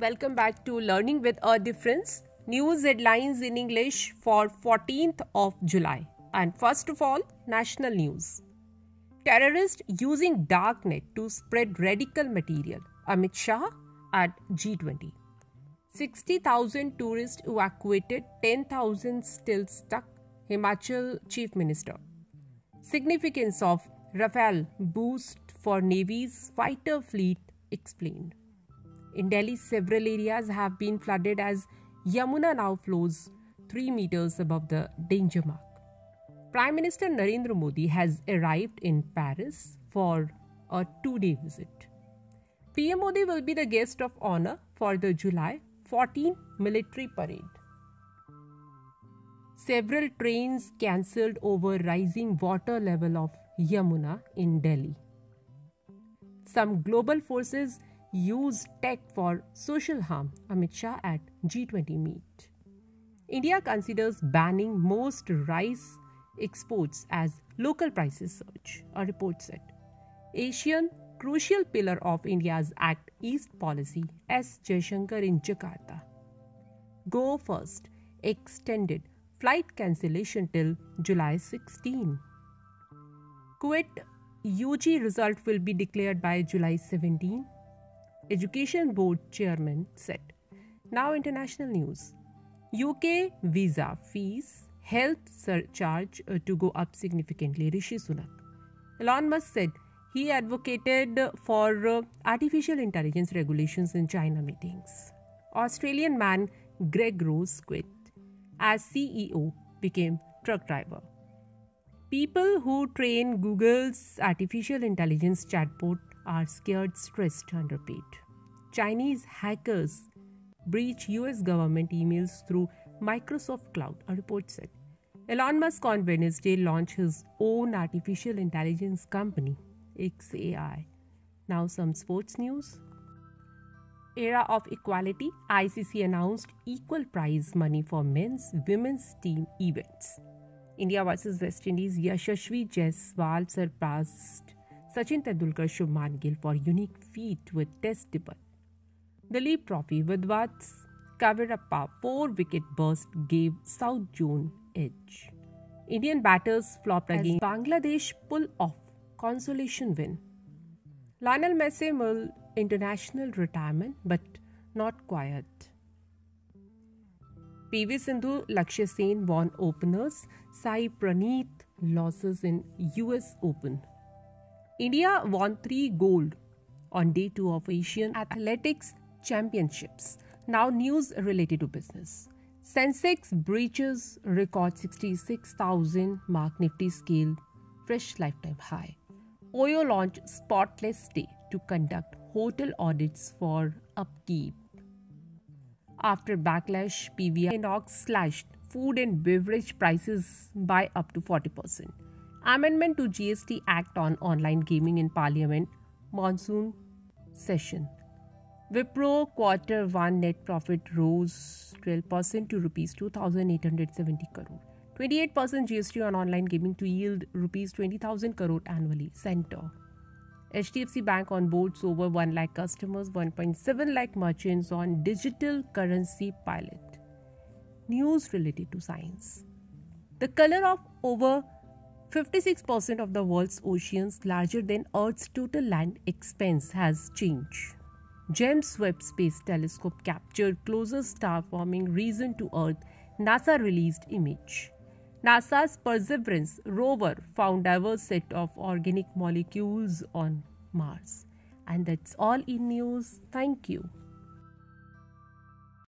Welcome back to Learning with a Difference. News headlines in English for 14th of July. And first of all, national news. Terrorist using darknet to spread radical material. Amit Shah at G20. 60,000 tourists evacuated, 10,000 still stuck. Himachal Chief Minister. Significance of Rafale boost for Navy's fighter fleet explained. In Delhi, several areas have been flooded as Yamuna now flows 3 meters above the danger mark. Prime Minister Narendra Modi has arrived in Paris for a two day visit. PM Modi will be the guest of honor for the July 14 military parade. Several trains cancelled over rising water level of Yamuna in Delhi. Some global forces use tech for social harm, Amit Shah at G20 meet. India considers banning most rice exports as local prices surge, a report said. ASEAN crucial pillar of India's Act East policy, S. Jaishankar in Jakarta. Go first, extended flight cancellation till July 16. CUET UG result will be declared by July 17. Education Board Chairman said. Now, international news. UK visa fees, health surcharge uh, to go up significantly. Rishi Sunak. Elon Musk said he advocated for uh, artificial intelligence regulations in China meetings. Australian man Greg Rose quit as CEO, became truck driver. People who train Google's artificial intelligence chatbot are scared, stressed, and repeat. Chinese hackers breach US government emails through Microsoft Cloud, a report said. Elon Musk on Wednesday launched his own artificial intelligence company, XAI. Now, some sports news. Era of equality, ICC announced equal prize money for men's women's team events. India vs West Indies, Yashasvi Jaiswal surpassed Sachin Tendulkar Shubman Gill for unique feat with Test debut. Duleep Trophy, Vidwath's Kaverappa four-wicket burst gave South Zone edge. Indian batters flopped again. Bangladesh pull off consolation win. Lionel Messi will international retirement, but not quiet. PV Sindhu, Lakshya Sen won openers. Sai Praneeth losses in US Open. India won three gold on day two of Asian Athletics Championships. Now, news related to business. Sensex breaches record 66,000 mark Nifty scale, fresh lifetime high. Oyo launched Spotless Day to conduct hotel audits for upkeep. After backlash, PVR Inox slashed food and beverage prices by up to 40%. Amendment to GST Act on online gaming in Parliament monsoon session. Wipro quarter 1 net profit rose 12% to rupees 2870 crore. 28% GST on online gaming to yield rupees 20000 crore annually. Center HDFC Bank onboards over 1 lakh customers, 1.7 lakh merchants on digital currency pilot. News related to science. The color of over 56% of the world's oceans, larger than Earth's total land expanse, has changed. James Webb Space Telescope captured closest star forming region to Earth. NASA released image. NASA's Perseverance rover found a diverse set of organic molecules on Mars. And that's all in news. Thank you.